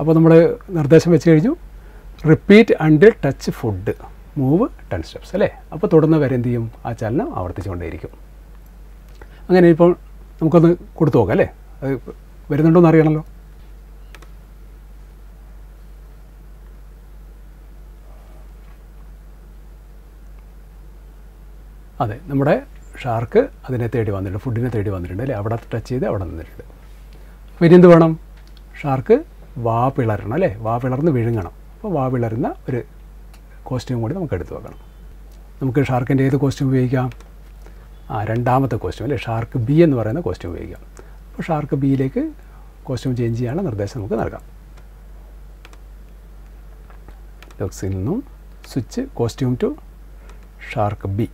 അപ്പോൾ നമ്മൾ നിർദ്ദേശം വെച്ച് കഴിഞ്ഞു. Repeat until touch food move ten steps അല്ലേ? അപ്പോൾ തുടർന്ന് വരെ എന്ത് ചെയ്യും? ആ ചലനം ആവർത്തിച്ചുകൊണ്ടേയിരിക്കും. അങ്ങനെ ഇപ്പോൾ നമുക്കൊന്ന് കൊടുത്തു നോക്കാം അല്ലേ? അത് വരുന്നുണ്ടോ എന്ന് അറിയണമല്ലോ? അതെ നമ്മുടെ ഷാർക്ക് അതിനെ തേടി വന്നിട്ടുണ്ട് ഫുഡിനെ തേടി വന്നിട്ടുണ്ട് അല്ലേ? അവിടെ ടച്ച് ചെയ്ത് അവിടെ നിന്നിട്ടുണ്ട്. അപ്പോൾ എന്ത് വേണം? ഷാർക്ക് വാ പിളരണം അല്ലേ? വാ പിളർന്ന് വിഴുങ്ങണം. അപ്പോൾ വാ പിളരുന്ന ഒരു കോസ്റ്റ്യൂം കൂടി നമുക്ക് എടുത്തു വെക്കണം. നമുക്ക് ഷാർക്കിന്റെ ഏത് കോസ്റ്റ്യൂം ഉപയോഗിക്കാം? ആ രണ്ടാമത്തെ കോസ്റ്റ്യൂം അല്ലേ? ഷാർക്ക് ബി എന്ന് പറയുന്ന കോസ്റ്റ്യൂം ഉപയോഗിക്കാം. അപ്പോൾ ഷാർക്ക് ബിയിലേക്ക് കോസ്റ്റ്യൂം ചേഞ്ച് ചെയ്യാനുള്ള നിർദ്ദേശം നമുക്ക് നൽകാം. ലോക്സിൽ നിന്നും switch costume to shark B.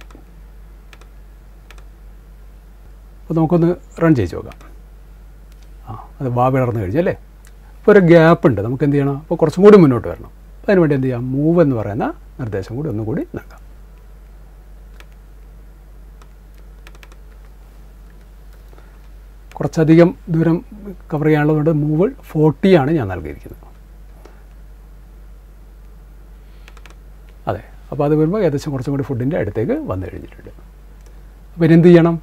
അപ്പോൾ നമുക്കൊന്ന് റൺ ചെയ്ത് നോക്കാം. ആ അത് വാ വിളർന്നു കഴിഞ്ഞു അപ്പോൾ ഒരു ഗ്യാപ്പ് ഉണ്ട്. നമുക്ക് എന്ത് ചെയ്യണം? അപ്പോൾ കുറച്ചും കൂടി മുന്നോട്ട് വരണം. അപ്പോൾ അതിനുവേണ്ടി എന്ത് ചെയ്യാം? മൂവ് എന്ന് പറയുന്ന നിർദ്ദേശം കൂടി ഒന്നുകൂടി നൽകാം. കുറച്ചധികം ദൂരം കവർ ചെയ്യാനുള്ളതുകൊണ്ട് മൂവ് ഫോർട്ടിയാണ് ഞാൻ നൽകിയിരിക്കുന്നത്. അതെ. അപ്പോൾ അത് വരുമ്പോൾ ഏകദേശം കുറച്ചും കൂടി ഫുഡിന്റെ അടുത്തേക്ക് വന്നു കഴിഞ്ഞിട്ടുണ്ട്. അപ്പോൾ ഇനി എന്ത് ചെയ്യണം?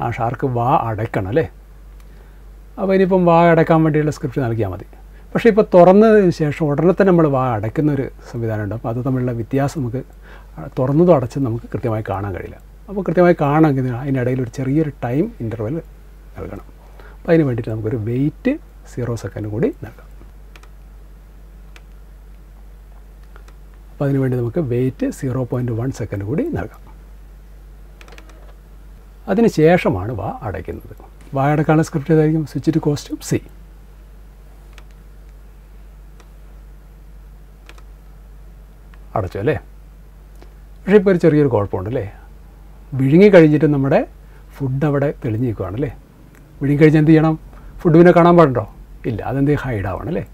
ആ ഷാർക്ക് വാ അടയ്ക്കണം അല്ലേ? അപ്പോൾ ഇനിയിപ്പം വാ അടക്കാൻ വേണ്ടിയുള്ള സ്ക്രിപ്റ്റ് നൽകിയാൽ മതി. പക്ഷേ ഇപ്പോൾ തുറന്നതിന് ശേഷം ഉടനെ തന്നെ നമ്മൾ വാ അടയ്ക്കുന്ന ഒരു സംവിധാനമുണ്ട് അപ്പോൾ അത് തമ്മിലുള്ള വ്യത്യാസം നമുക്ക് തുറന്നതും അടച്ചും നമുക്ക് കൃത്യമായി കാണാൻ കഴിയില്ല. അപ്പോൾ കൃത്യമായി കാണാമെങ്കിൽ അതിനിടയിൽ ഒരു ചെറിയൊരു ടൈം ഇന്റർവെൽ നൽകണം. അപ്പോൾ അതിന് വേണ്ടിയിട്ട് നമുക്കൊരു വെയിറ്റ് സീറോ സെക്കൻഡ് കൂടി നൽകാം. അപ്പോൾ അതിന് വേണ്ടി നമുക്ക് wait zero point one second കൂടി നൽകാം. അതിന് ശേഷമാണ് വാ അടയ്ക്കുന്നത്. വാ അടക്കാനുള്ള സ്ക്രിപ്റ്റ് ഏതായിരിക്കും? സ്വിച്ച് ടു കോസ്റ്റ്യൂം സി അടച്ചു അല്ലേ? പക്ഷേ ഇപ്പോൾ ഒരു ചെറിയൊരു കുഴപ്പമുണ്ടല്ലേ വിഴുങ്ങി കഴിഞ്ഞിട്ട് നമ്മുടെ ഫുഡ് അവിടെ തെളിഞ്ഞ് നിൽക്കുകയാണല്ലേ വിഴുങ്ങി കഴിഞ്ഞ് എന്ത് ചെയ്യണം? ഫുഡ് പിന്നെ കാണാൻ പാടുണ്ടോ? ഇല്ല അതെന്ത് ഹൈഡ് ആവണം അല്ലേ?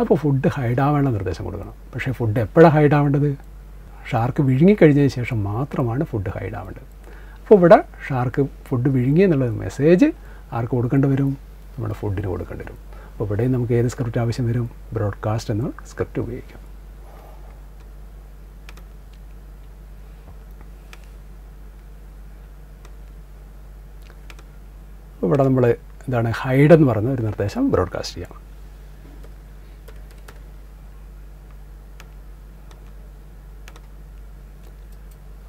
അപ്പോൾ ഫുഡ് ഹൈഡ് ആവാനുള്ള നിർദ്ദേശം കൊടുക്കണം. പക്ഷേ ഫുഡ് എപ്പോഴാണ് ഹൈഡ് ആവേണ്ടത്? ഷാർക്ക് വിഴുങ്ങിക്കഴിഞ്ഞതിന് ശേഷം മാത്രമാണ് ഫുഡ് ഹൈഡ് ആവേണ്ടത്. അപ്പോൾ ഇവിടെ ഷാർക്ക് ഫുഡ് വിഴുങ്ങി എന്നുള്ള മെസ്സേജ് ആർക്ക് കൊടുക്കേണ്ടി വരും? നമ്മുടെ ഫുഡിന് കൊടുക്കേണ്ടി വരും. അപ്പോൾ ഇവിടെ നമുക്ക് ഏത് സ്ക്രിപ്റ്റ് ആവശ്യം വരും? ബ്രോഡ്കാസ്റ്റ് എന്ന സ്ക്രിപ്റ്റ് ഉപയോഗിക്കാം. ഇവിടെ നമ്മൾ എന്താണ് ഹൈഡ് എന്ന് പറയുന്ന ഒരു നിർദ്ദേശം ബ്രോഡ്കാസ്റ്റ് ചെയ്യാം.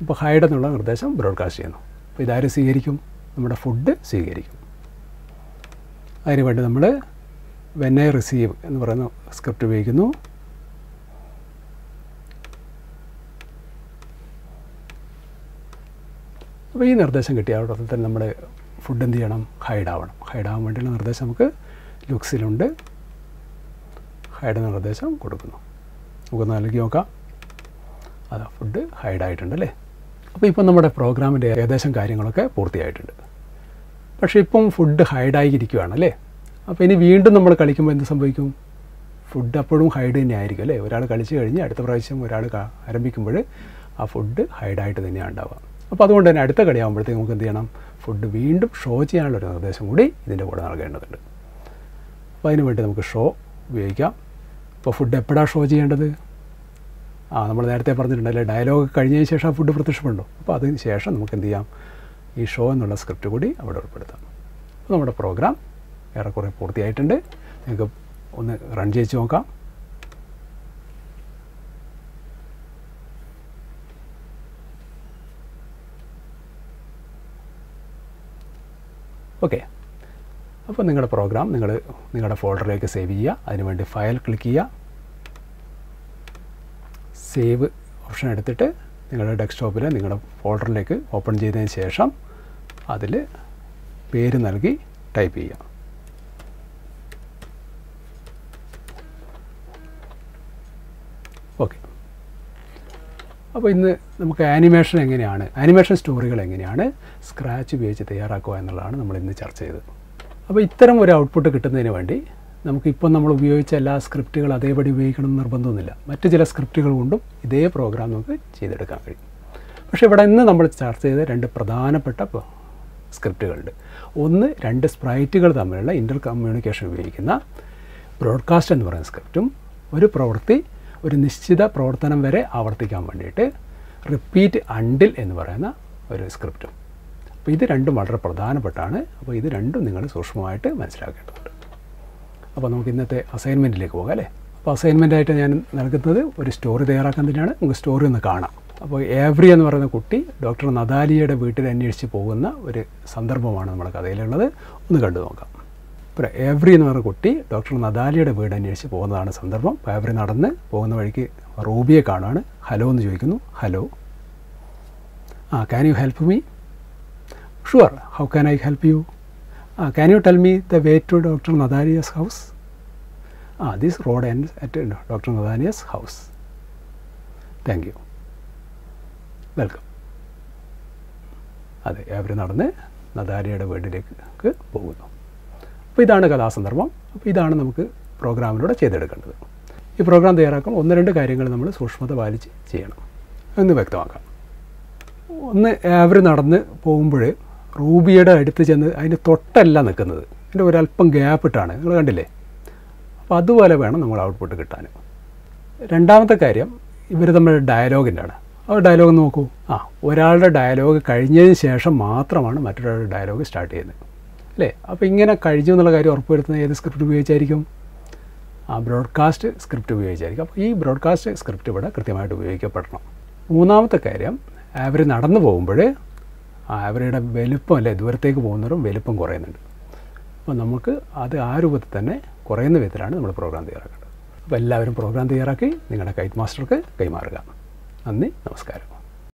അപ്പോൾ ഹൈഡ് എന്നുള്ള നിർദ്ദേശം ബ്രോഡ്കാസ്റ്റ് ചെയ്യുന്നു. അപ്പോൾ ഇതാരും സ്വീകരിക്കും? നമ്മുടെ ഫുഡ് സ്വീകരിക്കും. അതിന് വേണ്ടി നമ്മൾ വെൻ ഐ റിസീവ് എന്ന് പറയുന്ന സ്ക്രിപ്റ്റ് ഉപയോഗിക്കുന്നു. അപ്പോൾ ഈ നിർദ്ദേശം കിട്ടിയ അവിടെ തന്നെ നമ്മൾ ഫുഡ് എന്ത് ചെയ്യണം? ഹൈഡ് ആവണം. ഹൈഡ് ആവാൻ വേണ്ടിയുള്ള നിർദ്ദേശം നമുക്ക് ലുക്സിലുണ്ട് ഹൈഡ് നിർദ്ദേശം കൊടുക്കുന്നു. നമുക്ക് നൽകി നോക്കാം. അതാ ഫുഡ് ഹൈഡ് ആയിട്ടുണ്ട് അല്ലേ? അപ്പോൾ ഇപ്പം നമ്മുടെ പ്രോഗ്രാമിന്റെ ഏകദേശം കാര്യങ്ങളൊക്കെ പൂർത്തിയായിട്ടുണ്ട്. പക്ഷേ ഇപ്പം ഫുഡ് ഹൈഡായിരിക്കുകയാണ് അല്ലേ? അപ്പോൾ ഇനി വീണ്ടും നമ്മൾ കളിക്കുമ്പോൾ എന്ത് സംഭവിക്കും? ഫുഡ് അപ്പോഴും ഹൈഡ് തന്നെ ആയിരിക്കും അല്ലേ? ഒരാൾ കളിച്ച് കഴിഞ്ഞ് അടുത്ത പ്രാവശ്യം ഒരാൾ ആരംഭിക്കുമ്പോൾ ആ ഫുഡ് ഹൈഡായിട്ട് തന്നെയാണ് ഉണ്ടാവുക. അപ്പോൾ അതുകൊണ്ട് തന്നെ അടുത്ത കളിയാകുമ്പോഴത്തേക്ക് നമുക്ക് എന്ത് ചെയ്യണം? ഫുഡ് വീണ്ടും ഷോ ചെയ്യാനുള്ള ഒരു നിർദ്ദേശം കൂടി ഇതിന്റെ കൂടെ നൽകേണ്ടതുണ്ട്. അപ്പോൾ അതിന് വേണ്ടി നമുക്ക് ഷോ ഉപയോഗിക്കാം. ഇപ്പോൾ ഫുഡ് എപ്പോഴാണ് ഷോ ചെയ്യേണ്ടത്? ആ നമ്മൾ നേരത്തെ പറഞ്ഞിട്ടുണ്ടല്ലേ ഡയലോഗ് കഴിഞ്ഞതിന് ശേഷം ആ ഫുഡ് പ്രത്യക്ഷപ്പെടും അപ്പോൾ അതിന് ശേഷം നമുക്ക് എന്ത് ചെയ്യാം? ഈ ഷോ എന്നുള്ള സ്ക്രിപ്റ്റ് കൂടി അവിടെ ഉൾപ്പെടുത്താം. അപ്പോൾ നമ്മുടെ പ്രോഗ്രാം ഏറെക്കുറെ പൂർത്തിയായിട്ടുണ്ട്. നിങ്ങൾക്ക് ഒന്ന് റൺ ചെയ്ത് നോക്കാം. ഓക്കെ അപ്പോൾ നിങ്ങളുടെ പ്രോഗ്രാം നിങ്ങൾ നിങ്ങളുടെ ഫോൾഡറിലേക്ക് സേവ് ചെയ്യുക. അതിനുവേണ്ടി ഫയൽ ക്ലിക്ക് ചെയ്യുക. സേവ് ഓപ്ഷൻ എടുത്തിട്ട് നിങ്ങളുടെ ഡെസ്ക്ടോപ്പിൽ നിങ്ങളുടെ ഫോൾഡറിലേക്ക് ഓപ്പൺ ചെയ്തതിന് ശേഷം അതിൽ പേര് നൽകി ടൈപ്പ് ചെയ്യാം ഓക്കെ. അപ്പോൾ ഇന്ന് നമുക്ക് ആനിമേഷൻ എങ്ങനെയാണ്? ആനിമേഷൻ സ്റ്റോറികൾ എങ്ങനെയാണ്? സ്ക്രാച്ച് ഉപയോഗിച്ച് തയ്യാറാക്കുക എന്നുള്ളതാണ് നമ്മൾ ഇന്ന് ചർച്ച ചെയ്തത്. അപ്പോൾ ഇത്തരം ഒരു ഔട്ട്പുട്ട് കിട്ടുന്നതിന് വേണ്ടി നമുക്കിപ്പം നമ്മൾ ഉപയോഗിച്ച എല്ലാ സ്ക്രിപ്റ്റുകൾ അതേപടി ഉപയോഗിക്കണം എന്ന് നിർബന്ധമൊന്നുമില്ല. മറ്റ് ചില സ്ക്രിപ്റ്റുകൾ കൊണ്ടും ഇതേ പ്രോഗ്രാം നമുക്ക് ചെയ്തെടുക്കാൻ കഴിയും. പക്ഷേ ഇവിടെ ഇന്ന് നമ്മൾ ചർച്ച ചെയ്ത രണ്ട് പ്രധാനപ്പെട്ട സ്ക്രിപ്റ്റുകളുണ്ട്. ഒന്ന് രണ്ട് സ്പ്രൈറ്റുകൾ തമ്മിലുള്ള ഇന്റർ കമ്മ്യൂണിക്കേഷൻ ഉപയോഗിക്കുന്ന ബ്രോഡ്കാസ്റ്റ് എന്ന് പറയുന്ന സ്ക്രിപ്റ്റും ഒരു പ്രവൃത്തി ഒരു നിശ്ചിത പ്രവർത്തനം വരെ ആവർത്തിക്കാൻ വേണ്ടിയിട്ട് റിപ്പീറ്റ് അണ്ടിൽ എന്ന് പറയുന്ന ഒരു സ്ക്രിപ്റ്റും. അപ്പോൾ ഇത് രണ്ടും വളരെ പ്രധാനപ്പെട്ടാണ്. അപ്പോൾ ഇത് രണ്ടും നിങ്ങൾ സൂക്ഷ്മമായിട്ട് മനസ്സിലാക്കേണ്ടതുണ്ട്. അപ്പോൾ നമുക്ക് ഇന്നത്തെ അസൈൻമെന്റിലേക്ക് പോകാം അല്ലേ? അപ്പോൾ അസൈൻമെന്റായിട്ട് ഞാൻ നൽകുന്നത് ഒരു സ്റ്റോറി തയ്യാറാക്കാൻ തന്നെയാണ്. നമുക്ക് സ്റ്റോറി ഒന്ന് കാണാം. അപ്പോൾ ഏവ്രി എന്ന് പറയുന്ന കുട്ടി ഡോക്ടർ നദാലിയയുടെ വീട്ടിൽ അന്വേഷിച്ച് പോകുന്ന ഒരു സന്ദർഭമാണ് നമ്മുടെ കഥയിലുള്ളത്. ഒന്ന് കണ്ടു നോക്കാം. ഇപ്പോൾ ഏവ്രി എന്ന് പറയുന്ന കുട്ടി ഡോക്ടർ നദാലിയുടെ വീട് അന്വേഷിച്ച് പോകുന്നതാണ് സന്ദർഭം. അപ്പോൾ ഏവ്രി നടന്ന് പോകുന്ന വഴിക്ക് റൂബിയെ കാണുകയാണ് ഹലോ എന്ന് ചോദിക്കുന്നു. Hello. Ah can you help me sure how can I help you ah can you tell me the way to doctor നദാലിയസ് house ah this road and at doctor നദാലിയസ് house thank you welcome അതെ അവർ നടന്ന് നദാരിയുടെ വീട്ടിലേക്ക് പോകുന്നു. അപ്പോൾ ഇതാണ് കഥാസന്ദർഭം അപ്പോൾ ഇതാണ് നമുക്ക് പ്രോഗ്രാമിലൂടെ ചെയ്തെടുക്കേണ്ടത്. ഈ പ്രോഗ്രാം തയ്യാറാക്കുമ്പോൾ ഒന്ന് രണ്ട് കാര്യങ്ങൾ നമ്മൾ സൂക്ഷ്മത പാലിച്ച് ചെയ്യണം. എന്ന് വ്യക്തമാക്കാം. ഒന്ന് അവർ നടന്ന് പോകുമ്പോൾ റൂബിയുടെ അടുത്ത് ചെന്ന് അതിന്റെ തൊട്ടല്ല നിൽക്കുന്നത്. അതിന്റെ ഒരല്പം ഗ്യാപ്പ് ഇട്ടാണ് നിങ്ങൾ കണ്ടില്ലേ? അപ്പോൾ അതുപോലെ വേണം നമ്മൾ ഔട്ട്പുട്ട് കിട്ടാൻ. രണ്ടാമത്തെ കാര്യം ഇവർ തമ്മിൽ ഡയലോഗിന്റെ ആണ് ആ ഡയലോഗ് നോക്കൂ. ആ ഒരാളുടെ ഡയലോഗ് കഴിഞ്ഞതിന് ശേഷം മാത്രമാണ് മറ്റൊരാളുടെ ഡയലോഗ് സ്റ്റാർട്ട് ചെയ്യുന്നത്. അല്ലേ? അപ്പോൾ ഇങ്ങനെ കഴിഞ്ഞു എന്നുള്ള കാര്യം ഉറപ്പുവരുത്തുന്ന ഏത് സ്ക്രിപ്റ്റ് ഉപയോഗിച്ചായിരിക്കും? ആ ബ്രോഡ്കാസ്റ്റ് സ്ക്രിപ്റ്റ് ഉപയോഗിച്ചായിരിക്കും. അപ്പോൾ ഈ ബ്രോഡ്കാസ്റ്റ് സ്ക്രിപ്റ്റ് ഇവിടെ കൃത്യമായിട്ട് ഉപയോഗിക്കപ്പെടണം. മൂന്നാമത്തെ കാര്യം അവർ നടന്നു പോകുമ്പോൾ അവരുടെ വലുപ്പം അല്ലേ ദൂരത്തേക്ക് പോകുന്നവരും വലുപ്പം കുറയുന്നുണ്ട്. അപ്പോൾ നമുക്ക് അത് ആ രൂപത്തിൽ തന്നെ കുറയുന്ന വിധത്തിലാണ് നമ്മൾ പ്രോഗ്രാം തയ്യാറാക്കേണ്ടത്. അപ്പോൾ എല്ലാവരും പ്രോഗ്രാം തയ്യാറാക്കി നിങ്ങളുടെ കൈറ്റ് മാസ്റ്റർക്ക് കൈമാറുക. നന്ദി നമസ്കാരം.